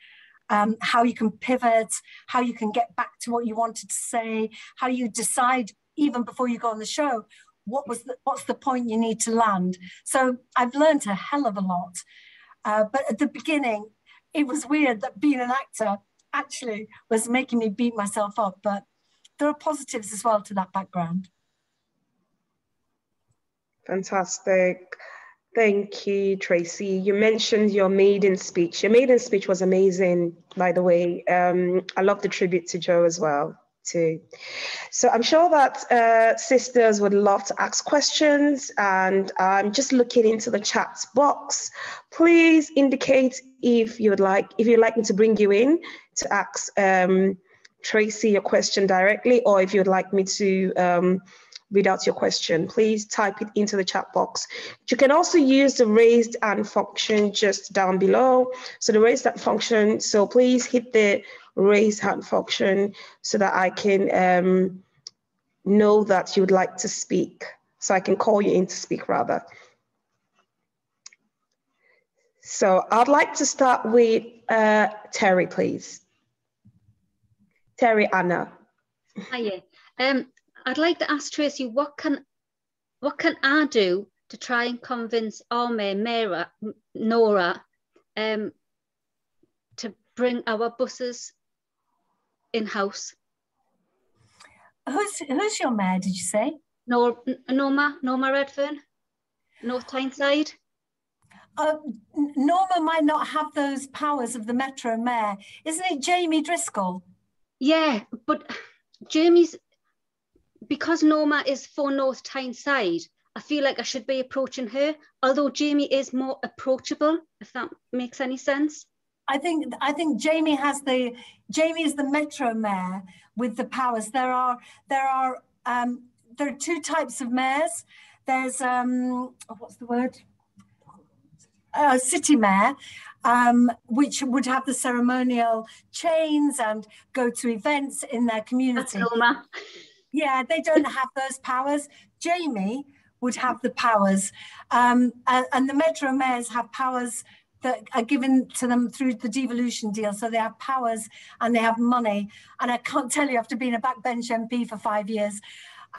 um, how you can pivot, how you can get back to what you wanted to say, how you decide even before you go on the show, what was the, what's the point you need to land. So I've learned a hell of a lot. Uh, but at the beginning, it was weird that being an actor actually was making me beat myself up. But there are positives as well to that background. Fantastic. Thank you, Tracy. You mentioned your maiden speech. Your maiden speech was amazing, by the way. Um, I love the tribute to Jo as well, too. So I'm sure that uh, sisters would love to ask questions, and I'm just looking into the chat box. Please indicate if you would like if you'd like me to bring you in to ask um, Tracy your question directly, or if you'd like me to. Um, read out your question, please type it into the chat box. You can also use the raised hand function just down below. So the raised hand function, so please hit the raised hand function so that I can um, know that you would like to speak. So I can call you in to speak rather. So I'd like to start with uh, Terry, please. Terry Anna. Hiya. Um, I'd like to ask Tracy, what can what can I do to try and convince Arme, Mera, Nora, um, to bring our buses in house? Who's who's your mayor? Did you say? Nor, Norma, Norma Redfearn, North Tyneside. Uh, Norma might not have those powers of the Metro Mayor. Isn't it Jamie Driscoll? Yeah, but Jamie's because Norma is for North Tyneside, I feel like I should be approaching her, although Jamie is more approachable, if that makes any sense. I think I think Jamie has the Jamie is the metro mayor with the powers. There are there are um, there are two types of mayors. There's um, oh, what's the word? A city mayor, um, which would have the ceremonial chains and go to events in their community. That's Norma. Yeah, they don't have those powers. Jamie would have the powers, um, and, and the metro mayors have powers that are given to them through the devolution deal. So they have powers and they have money. And I can't tell you, after being a backbench MP for five years,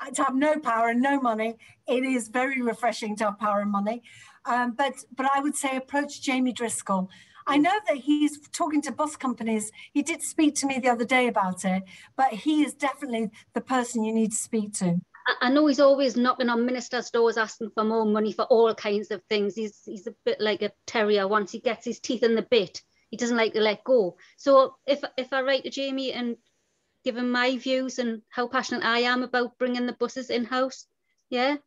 uh, to have no power and no money, it is very refreshing to have power and money. Um, but but I would say approach Jamie Driscoll. I know that he's talking to bus companies. He did speak to me the other day about it, but he is definitely the person you need to speak to. I know he's always knocking on ministers' doors asking for more money for all kinds of things. He's he's a bit like a terrier. Once he gets his teeth in the bit, he doesn't like to let go. So if if I write to Jamie and give him my views and how passionate I am about bringing the buses in house, yeah.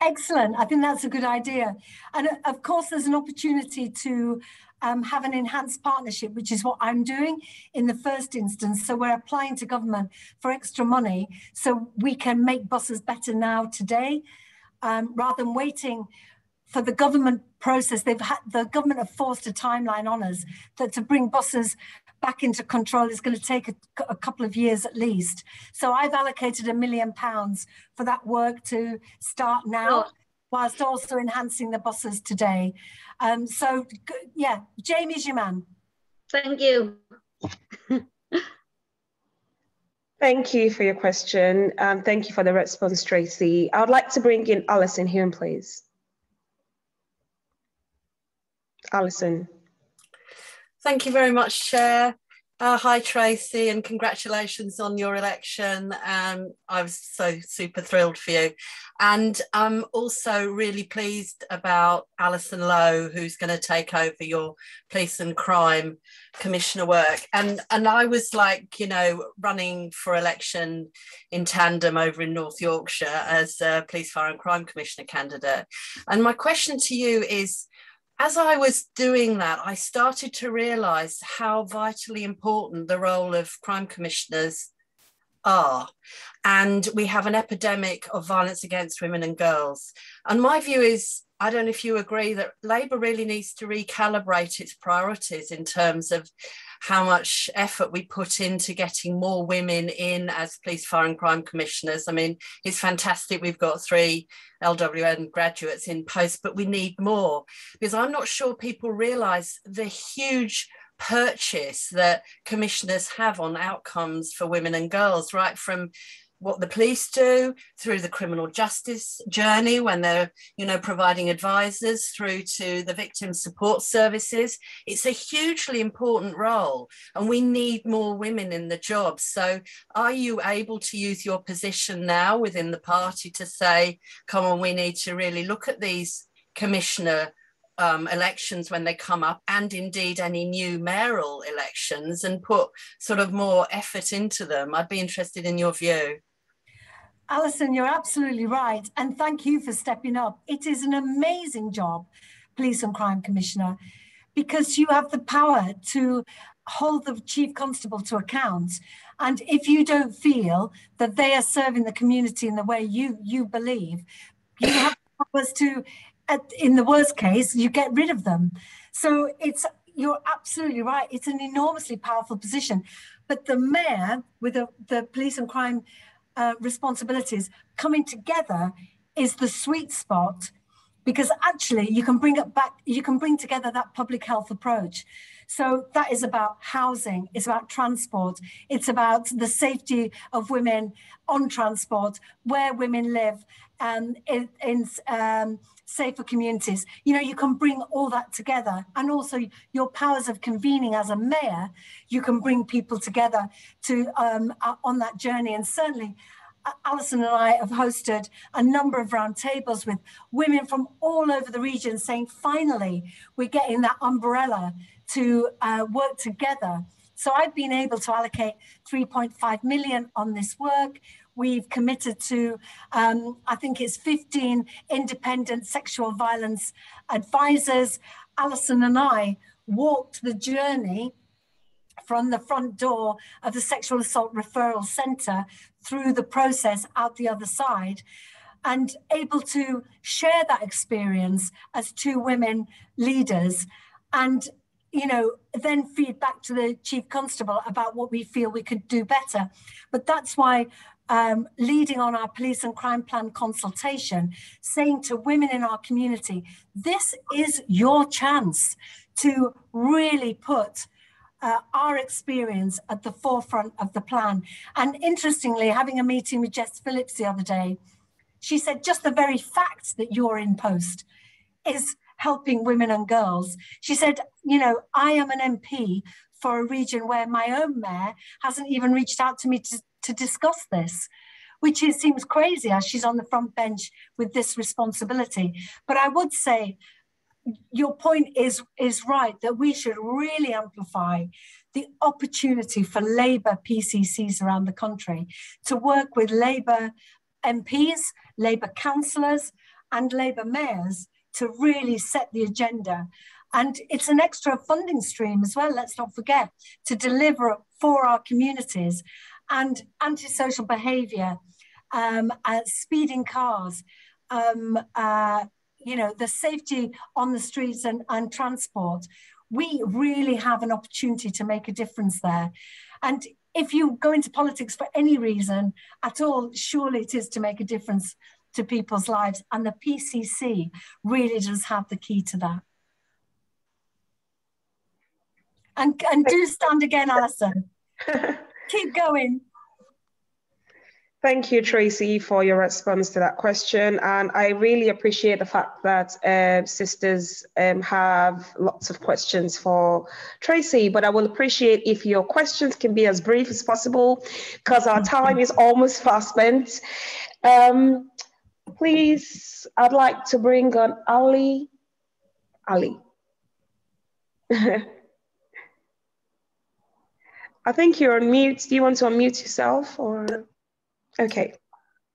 Excellent. I think that's a good idea. And uh, of course, there's an opportunity to um, have an enhanced partnership, which is what I'm doing in the first instance. So we're applying to government for extra money so we can make buses better now today, um, rather than waiting for the government process. They've had the government have forced a timeline on us that to bring buses back into control is going to take a, a, couple of years at least. So I've allocated a million pounds for that work to start now. Whilst also enhancing the buses today. Um, so yeah, Jamie's your man. Thank you. Thank you for your question. Um, thank you for the response, Tracy. I would like to bring in Alison here, please. Alison. Thank you very much, Chair. Uh, hi, Tracy, and congratulations on your election. Um, I was so super thrilled for you. And I'm also really pleased about Alison Lowe, who's going to take over your police and crime commissioner work. And, and I was like, you know, running for election in tandem over in North Yorkshire as a police, fire and crime commissioner candidate. And my question to you is, as I was doing that, I started to realize how vitally important the role of crime commissioners are. And we have an epidemic of violence against women and girls. And my view is I don't know if you agree that Labour really needs to recalibrate its priorities in terms of how much effort we put into getting more women in as police, fire, and crime commissioners. I mean, it's fantastic we've got three LWN graduates in post, but we need more because I'm not sure people realise the huge purchase that commissioners have on outcomes for women and girls, right from what the police do through the criminal justice journey when they're you know providing advisors through to the victim support services it's a hugely important role and we need more women in the job so are you able to use your position now within the party to say come on we need to really look at these commissioner um, elections when they come up, and indeed any new mayoral elections, and put sort of more effort into them. I'd be interested in your view. Alison, you're absolutely right. And thank you for stepping up. It is an amazing job, Police and Crime Commissioner, because you have the power to hold the Chief Constable to account. And if you don't feel that they are serving the community in the way you, you believe, you have the powers to, in the worst case, you get rid of them. So it's you're absolutely right. It's an enormously powerful position. But the mayor, with the, the police and crime uh, responsibilities. Coming together is the sweet spot because actually you can bring it back you can bring together that public health approach. So that is about housing it's about transport it's about the safety of women on transport where women live and in, in um, safer communities you know you can bring all that together and also your powers of convening as a mayor you can bring people together to um, uh, on that journey and certainly Alison and I have hosted a number of roundtables with women from all over the region saying, finally, we're getting that umbrella to uh, work together. So I've been able to allocate 3.5 million on this work. We've committed to, um, I think it's 15 independent sexual violence advisors. Alison and I walked the journey from the front door of the Sexual Assault Referral Centre through the process out the other side and able to share that experience as two women leaders and you know then feed back to the chief constable about what we feel we could do better but that's why um, leading on our police and crime plan consultation, saying to women in our community, this is your chance to really put uh, our experience at the forefront of the plan. And interestingly, having a meeting with Jess Phillips the other day, she said just the very fact that you're in post is helping women and girls. She said, you know, I am an MP for a region where my own mayor hasn't even reached out to me to, to discuss this, which is, seems crazy as she's on the front bench with this responsibility. But I would say your point is, is right that we should really amplify the opportunity for Labour PCCs around the country to work with Labour MPs, Labour councillors, and Labour mayors to really set the agenda. And it's an extra funding stream as well, let's not forget, to deliver for our communities and antisocial behaviour, um, uh, speeding cars, um, uh, you know, the safety on the streets and, and transport. We really have an opportunity to make a difference there. And if you go into politics for any reason at all, surely it is to make a difference to people's lives. And the PCC really does have the key to that. And, and do stand again, Alison. Keep going. Thank you, Tracy, for your response to that question. And I really appreciate the fact that uh, sisters um, have lots of questions for Tracy, but I will appreciate if your questions can be as brief as possible because our time is almost fast spent. Um, please, I'd like to bring on Ali. Ali. I think you're on mute. Do you want to unmute yourself or? Okay.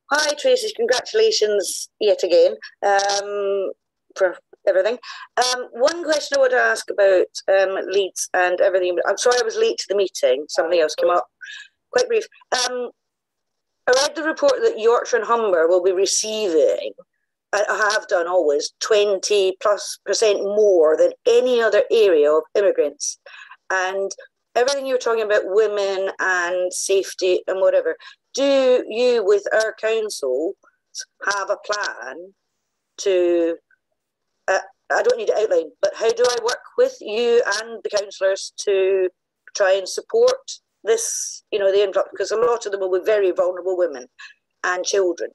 Hi, Tracy. Congratulations yet again um, for everything. Um, one question I would ask about um, Leeds and everything. I'm sorry I was late to the meeting. Something else came up. Quite brief. Um, I read the report that Yorkshire and Humber will be receiving, I have done always, 20 plus percent more than any other area of immigrants. And everything you're talking about women and safety and whatever do you, with our council, have a plan to? Uh, I don't need to outline, but how do I work with you and the councillors to try and support this? You know, the influx because a lot of them will be very vulnerable women and children.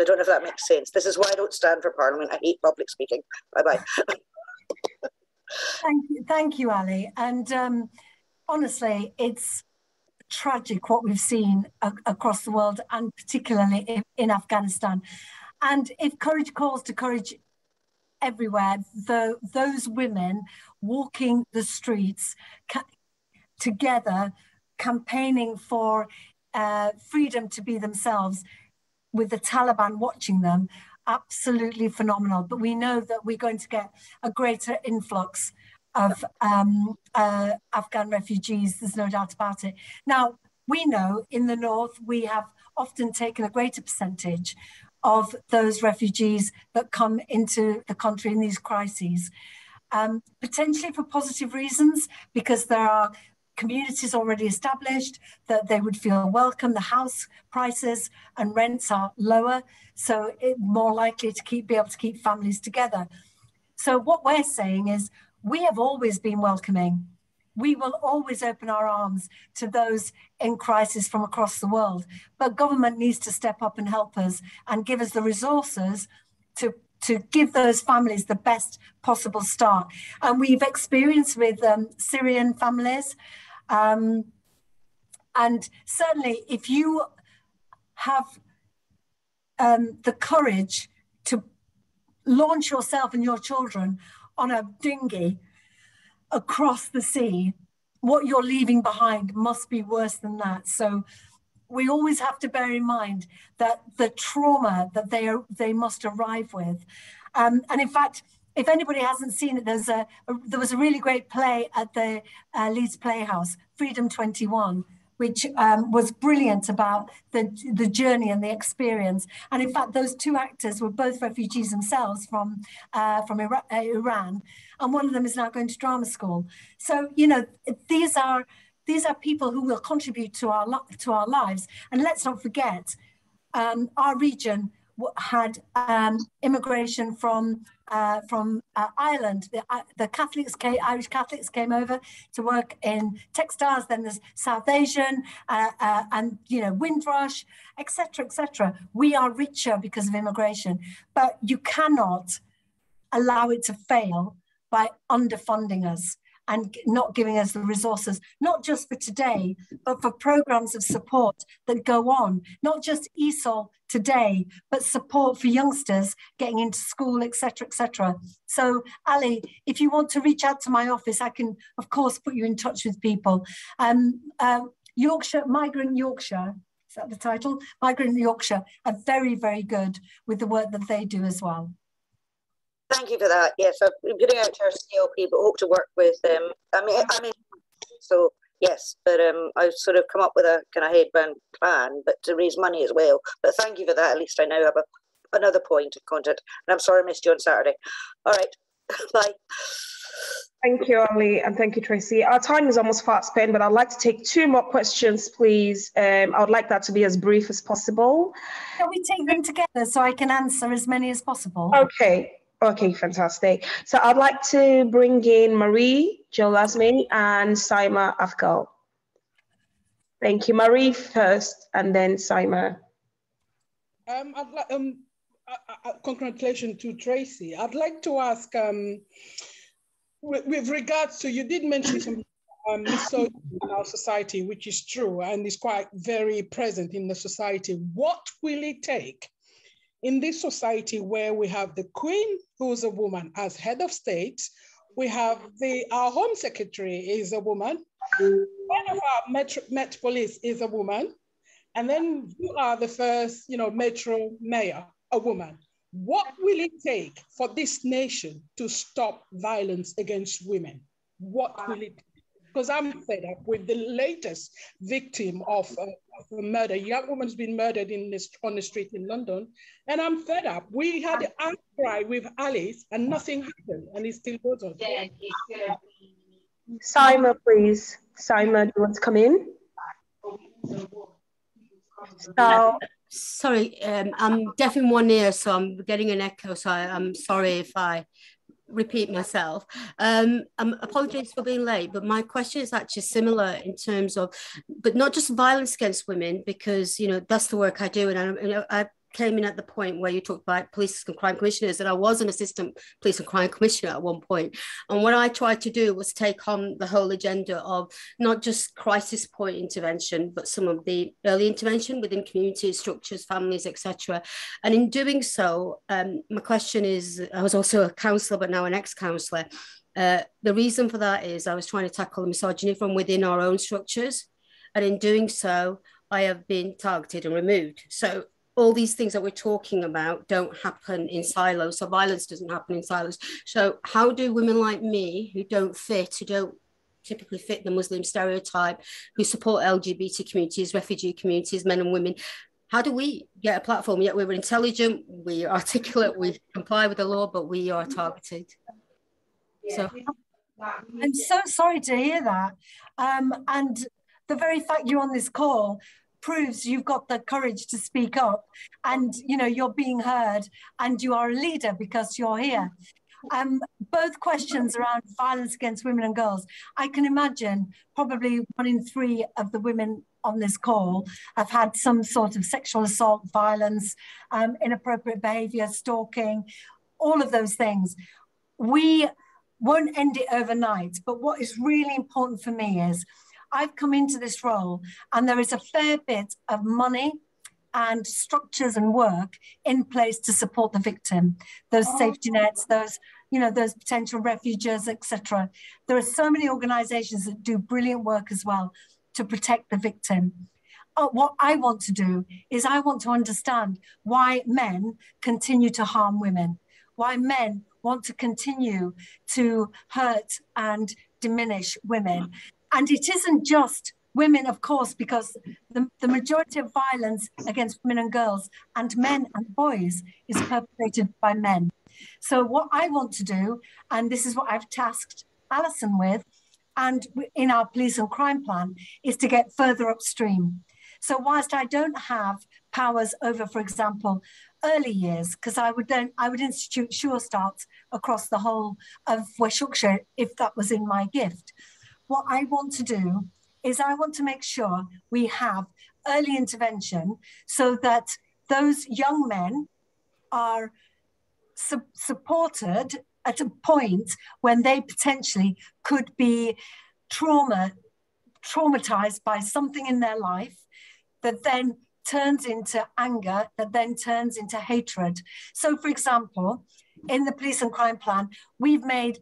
I don't know if that makes sense. This is why I don't stand for Parliament. I hate public speaking. Bye bye. thank you, thank you, Ali. And um, honestly, it's tragic what we've seen across the world and particularly in, in Afghanistan. And if courage calls to courage everywhere, the, those women walking the streets ca- together, campaigning for uh, freedom to be themselves, with the Taliban watching them, absolutely phenomenal. But we know that we're going to get a greater influx of um, uh, Afghan refugees. There's no doubt about it. Now, we know in the north, we have often taken a greater percentage of those refugees that come into the country in these crises. Um, potentially for positive reasons, because there are communities already established that they would feel welcome. The house prices and rents are lower, so it's more likely to keep be able to keep families together. So what we're saying is we have always been welcoming. We will always open our arms to those in crisis from across the world. But government needs to step up and help us and give us the resources to, to give those families the best possible start. And we've experienced with um, Syrian families. Um, and certainly, if you have um, the courage to launch yourself and your children on a dinghy across the sea, what you're leaving behind must be worse than that. So we always have to bear in mind that the trauma that they are, they must arrive with. Um, and in fact, if anybody hasn't seen it, there's a, a there was a really great play at the uh, Leeds Playhouse, Freedom 21, which um, was brilliant about the, the journey and the experience. And in fact, those two actors were both refugees themselves from, uh, from uh, Iran. And one of them is now going to drama school. So, you know, these are these are people who will contribute to our to our lives. And let's not forget, um, our region had um, immigration from uh, from uh, Ireland. The, uh, the, Catholics, came, Irish Catholics, came over to work in textiles. Then there's South Asian uh, uh, and you know Windrush, etc., etc. We are richer because of immigration, but you cannot allow it to fail by underfunding us and not giving us the resources, not just for today, but for programs of support that go on, not just ESOL today, but support for youngsters getting into school, etc., etc. So, Ali, if you want to reach out to my office, I can, of course, put you in touch with people. Um, uh, Yorkshire, Migrant Yorkshire, is that the title? Migrant Yorkshire are very, very good with the work that they do as well. Thank you for that. Yes, I've been putting out to our CLP, but hope to work with them. I mean, I mean, so yes, but um, I've sort of come up with a kind of headband plan, but to raise money as well. But thank you for that. At least I now have a, another point of contact. And I'm sorry I missed you on Saturday. All right, bye. Thank you, Ali, and thank you, Tracy. Our time is almost fast spent, but I'd like to take two more questions, please. Um, I would like that to be as brief as possible. Can we take them together so I can answer as many as possible? Okay, Okay, fantastic. So I'd like to bring in Marie, Joe Lasme, and Saima Afzal. Thank you. Marie first, and then Saima. Um, I'd like, um, uh, congratulations to Tracy. I'd like to ask, um, with, with, regards to, you did mention some um, misogyny in our society, which is true and is quite very present in the society. What will it take in this society where we have the queen, who's a woman, as head of state, we have the our home secretary is a woman, one of our metro, Met Police is a woman, and then you are the first, you know, Metro Mayor, a woman. What will it take for this nation to stop violence against women? What will it because I'm fed up with the latest victim of, uh, of a murder. A young woman's been murdered in this, on the street in London, and I'm fed up. We had an outcry with Alice, and nothing happened, and it still goes on. Saima, please. Saima, do you want to come in? So, sorry, um, I'm deaf in one ear, so I'm getting an echo. So I, I'm sorry if I repeat myself. Um, um, apologies for being late, but my question is actually similar in terms of, but not just violence against women, because you know that's the work I do, and I, I came in at the point where you talked about police and crime commissioners, and I was an assistant police and crime commissioner at one point. And what I tried to do was take on the whole agenda of not just crisis point intervention, but some of the early intervention within communities, structures, families, etc. And in doing so, um, my question is: I was also a councillor, but now an ex-councillor. Uh, the reason for that is I was trying to tackle misogyny from within our own structures, and in doing so, I have been targeted and removed. So all these things that we're talking about don't happen in silos. So violence doesn't happen in silos. So how do women like me who don't fit, who don't typically fit the Muslim stereotype, who support LGBT communities, refugee communities, men and women, how do we get a platform? Yet we're intelligent, we articulate, we comply with the law, but we are targeted. So I'm so sorry to hear that. Um, and the very fact you're on this call proves you've got the courage to speak up and you know you're being heard and you are a leader because you're here. Um, both questions around violence against women and girls. I can imagine probably one in three of the women on this call have had some sort of sexual assault violence um, inappropriate behavior stalking all of those things. We won't end it overnight but what is really important for me is I've come into this role and there is a fair bit of money and structures and work in place to support the victim, those oh. safety nets, those you know those potential refugees, etc. There are so many organisations that do brilliant work as well to protect the victim. Uh, what I want to do is I want to understand why men continue to harm women, why men want to continue to hurt and diminish women. And it isn't just women, of course, because the, the majority of violence against women and girls and men and boys is perpetrated by men. So, what I want to do, and this is what I've tasked Alison with, and in our police and crime plan is to get further upstream. So whilst I don't have powers over, for example, early years, because I would then I would institute sure starts across the whole of West Yorkshire if that was in my gift. What I want to do is I want to make sure we have early intervention so that those young men are su supported at a point when they potentially could be trauma traumatized by something in their life that then turns into anger that then turns into hatred. So for example in the police and crime plan we've made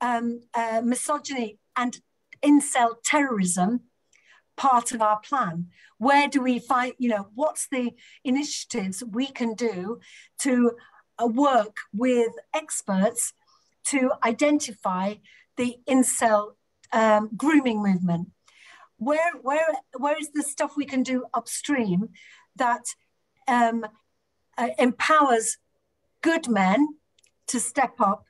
um, uh, misogyny and incel terrorism part of our plan where do we find you know what's the initiatives we can do to uh, work with experts to identify the incel um, grooming movement. Where, where, where is the stuff we can do upstream that um, uh, empowers good men to step up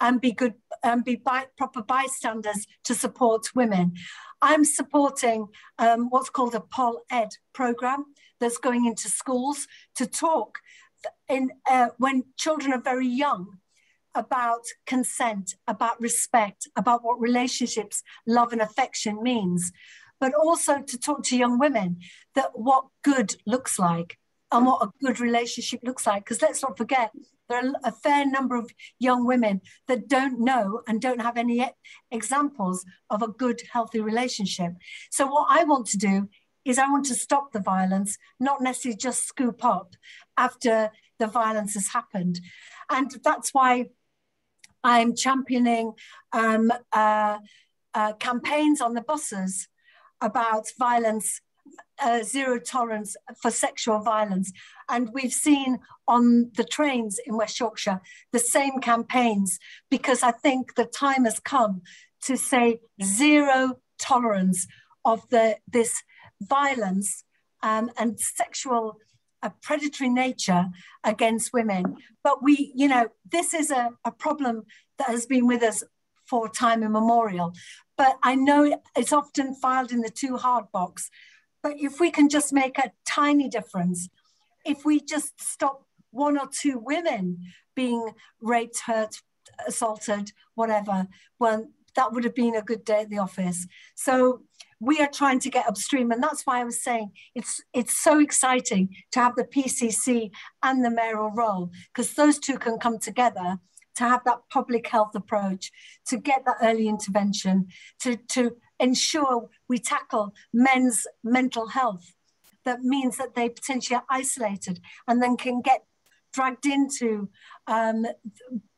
and be good and be by, proper bystanders to support women. I'm supporting um, what's called a Pol Ed program that's going into schools to talk in uh, when children are very young about consent, about respect, about what relationships, love, and affection means, but also to talk to young women that what good looks like and what a good relationship looks like. Because let's not forget, there are a fair number of young women that don't know and don't have any examples of a good, healthy relationship. So, what I want to do is I want to stop the violence, not necessarily just scoop up after the violence has happened. And that's why I'm championing um, uh, uh, campaigns on the buses about violence, uh, zero tolerance for sexual violence. And we've seen on the trains in West Yorkshire the same campaigns because I think the time has come to say zero tolerance of the, this violence um, and sexual a predatory nature against women. But we, you know, this is a, a problem that has been with us for time immemorial. But I know it's often filed in the too hard box. But if we can just make a tiny difference, if we just stop one or two women being raped, hurt, assaulted, whatever, well, that would have been a good day at the office. So we are trying to get upstream. And that's why I was saying it's, it's so exciting to have the PCC and the mayoral role, because those two can come together to have that public health approach, to get that early intervention, to, to ensure we tackle men's mental health. That means that they potentially are isolated and then can get dragged into um,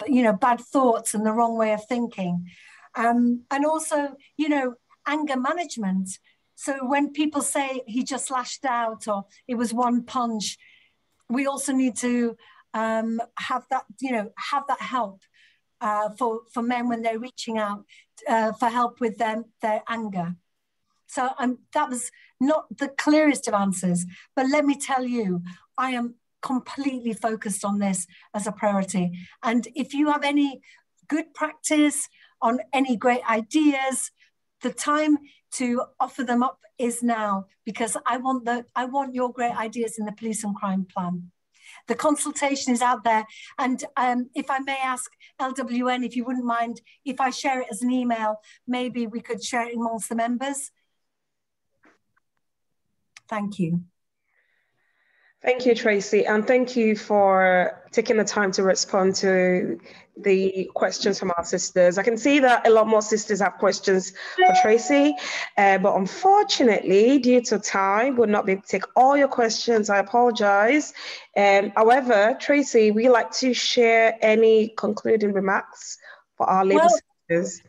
you know bad thoughts and the wrong way of thinking um, and also you know anger management. So when people say he just lashed out or it was one punch, we also need to um, have that, you know, have that help uh, for, for men when they're reaching out uh, for help with them, their anger. So um, that was not the clearest of answers, but let me tell you, I am completely focused on this as a priority. And if you have any good practice on any great ideas, the time to offer them up is now because I want the I want your great ideas in the police and crime plan. The consultation is out there, and um, if I may ask LWN, if you wouldn't mind, if I share it as an email, maybe we could share it amongst the members. Thank you. Thank you, Tracy, and thank you for taking the time to respond to the questions from our sisters. I can see that a lot more sisters have questions for Tracy, uh, but unfortunately, due to time, we'll not be able to take all your questions. I apologize. Um, however, Tracy, we like to share any concluding remarks for our lady well, sisters.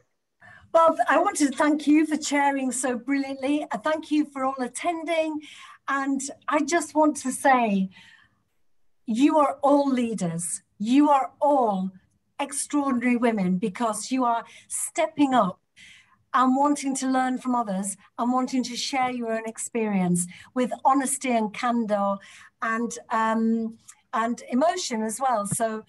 Well, I wanted to thank you for chairing so brilliantly. Thank you for all attending. And I just want to say, you are all leaders. You are all extraordinary women because you are stepping up and wanting to learn from others and wanting to share your own experience with honesty and candor and um, and emotion as well. So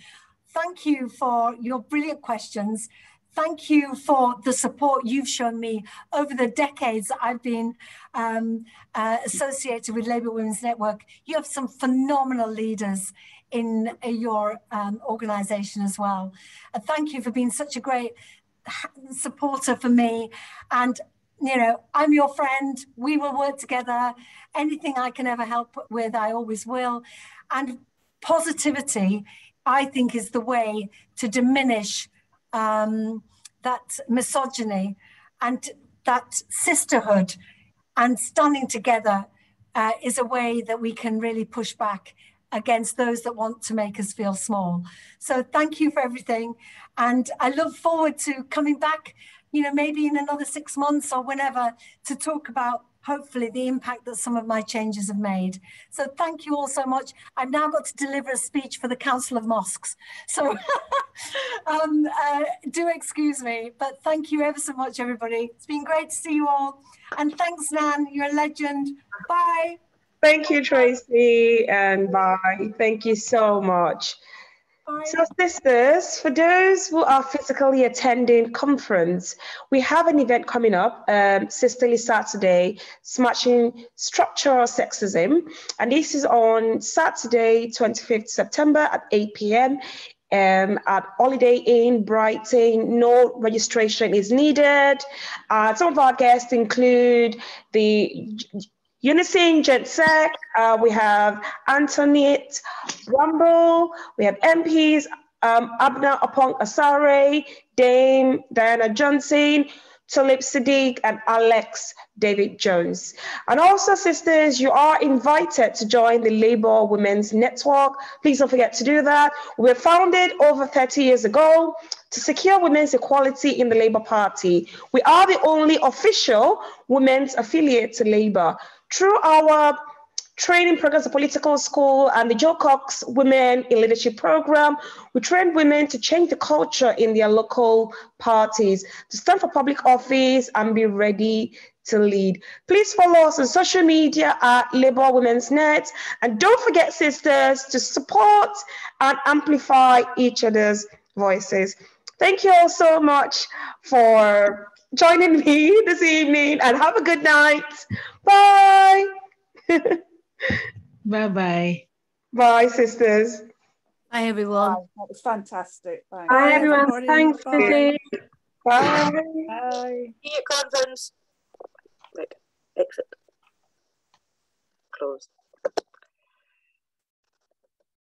thank you for your brilliant questions. Thank you for the support you've shown me over the decades I've been um, uh, associated with Labour Women's Network. You have some phenomenal leaders in uh, your um, organisation as well. And thank you for being such a great supporter for me. And, you know, I'm your friend. We will work together. Anything I can ever help with, I always will. And positivity, I think, is the way to diminish um, that misogyny and that sisterhood and standing together uh, is a way that we can really push back against those that want to make us feel small. So thank you for everything. And I look forward to coming back, you know, maybe in another six months or whenever to talk about hopefully the impact that some of my changes have made. So thank you all so much. I've now got to deliver a speech for the Council of Mosques. So um, uh, do excuse me, but thank you ever so much, everybody. It's been great to see you all. And thanks, Nan, you're a legend. Bye. Thank you, Tracy, and bye. Thank you so much. Bye. So, sisters, for those who are physically attending conference, we have an event coming up, um, Sisterly Saturday, Smashing Structural Sexism. And this is on Saturday, 25th September at 8 p.m. Um, at Holiday Inn, Brighton. No registration is needed. Uh, some of our guests include the Unison Gen Sec, uh, we have Antoinette Rumble, we have MPs um, Abena Oppong-Asare, Dame Diana Johnson, Tulip Siddiq, and Alex Davies-Jones. And also, sisters, you are invited to join the Labour Women's Network. Please don't forget to do that. We were founded over 30 years ago to secure women's equality in the Labour Party. We are the only official women's affiliate to Labour. Through our training programs, the political school, and the Jo Cox Women in Leadership program, we train women to change the culture in their local parties, to stand for public office and be ready to lead. Please follow us on social media at Labour Women's Net. And don't forget, sisters, to support and amplify each other's voices. Thank you all so much for joining me this evening and have a good night. Bye. bye bye. Bye, sisters. Bye, everyone. Bye. That was fantastic. Bye, Bye everyone. Everybody. Thanks, Bye. Bye. Bye. See you, conference. Right. Exit. Close.